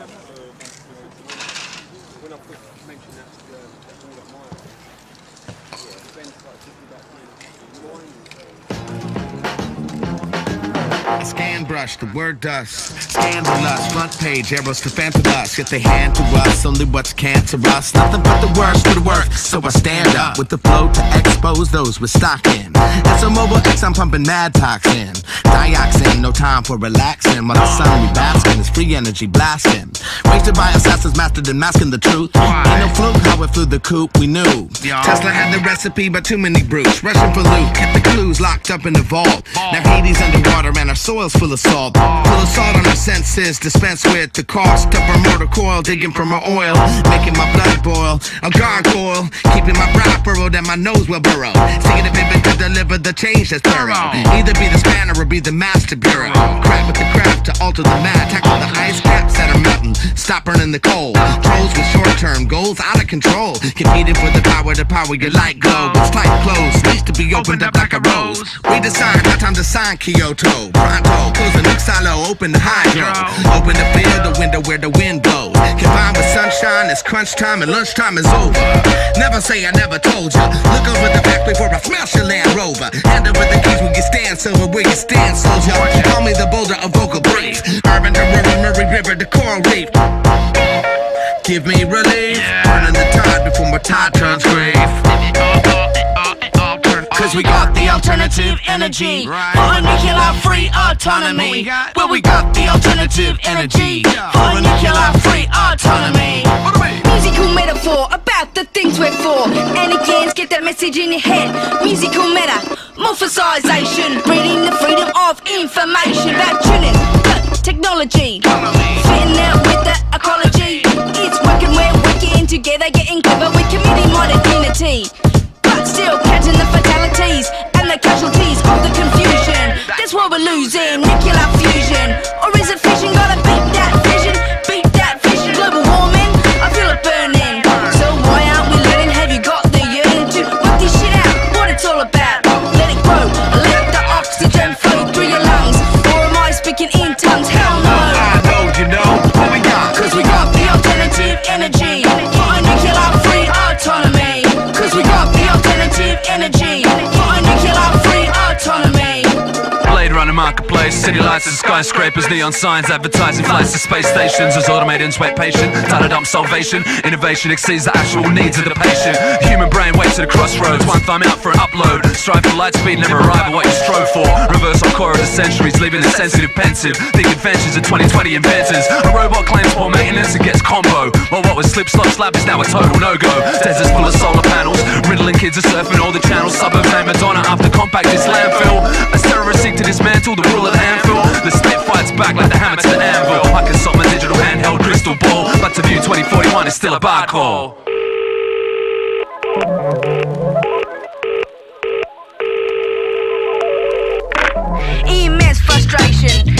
when I mentioned that to all at my yeah, Ben started talking about being Scan brush, the word dust. Scandalous, front page, arrows to us. Get they hand to us only what's cancerous. Nothing but the worst to the worst. So I stand up with the flow to expose those with stock in. It's a mobile X, I'm pumping mad toxin. Dioxin, no time for relaxing. While the sun we basking is free energy blasting. Wasted by assassins, mastered in masking the truth. Ain't no fluke how it flew the coop, we knew. Tesla had the recipe, but too many brutes. Rushing for loot, kept the clues locked up in the vault. Now Hades underwater and our soil's full of salt. Full of salt on our senses, dispense with the cost of our mortar coil. Digging for my oil, making my blood boil. A gargoyle, keeping my brow furrowed and my nose will burrow. Singing the vivid the change that's thorough. Either be the spanner or be the master bureau. Crack with the craft to alter the mat. Tackle the ice caps that are melting. Stop burning the coal. Trolls with short term goals out of control. Competing for the power to power your light glow. It's tight clothes, needs to be opened up like a rose. Redesign, now time to sign Kyoto. Pronto, close the nuke silo, open the hydro. Open the field, the window where the wind blows. Combined with sunshine, it's crunch time and lunchtime is over. Never say I never told you. Look over the back before I smash your Land Rover. Hand over the keys when you stand, silver where you stand, soldier. Call me the boulder of vocal brief. Urban to river, Murray River to coral reef. Give me relief. Burning the tide before my tide turns grief. Cause we got the alternative energy For a nuclear free autonomy Well we got the alternative energy For a nuclear free autonomy Musical metaphor about the things we're for. And again, get that message in your head. Musical meta, morphosization, breeding the freedom of information about tuning the technology. Fitting out with the ecology. It's working, we're working together, getting clever. We're committing modernity. But still That's what we're losing. Nuclear fusion. Marketplace, city lights and skyscrapers, neon signs advertising flights to space stations as automated and sweat patient. Data dump salvation, innovation exceeds the actual needs of the patient. Human brain waits at a crossroads, one thumb out for an upload. Strive for light speed, never arrive at what you strove for. Reverse on core of the centuries, leaving the sensitive pensive. Think adventures of 2020 inventors. A robot claims poor maintenance and gets combo. Well, what was slip, slop, slap is now a total no go. Deserts full of solar panels, riddling kids are surfing all the channels. Suburbs named Madonna after compact is landfill. As terrorists seek to dismantle the rule of Anfield. The spit fights back like the hammer to the anvil. I consult my digital handheld crystal ball, but to view 2041 is still a bad call. Immense frustration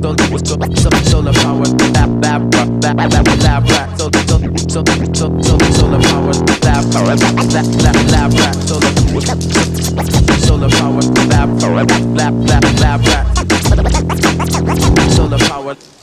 the, with the, some solar power. Lab lab lab lab lab rat so so so so so solar power lab lab lab lab rat solar solar power lab lab lab lab rat solar power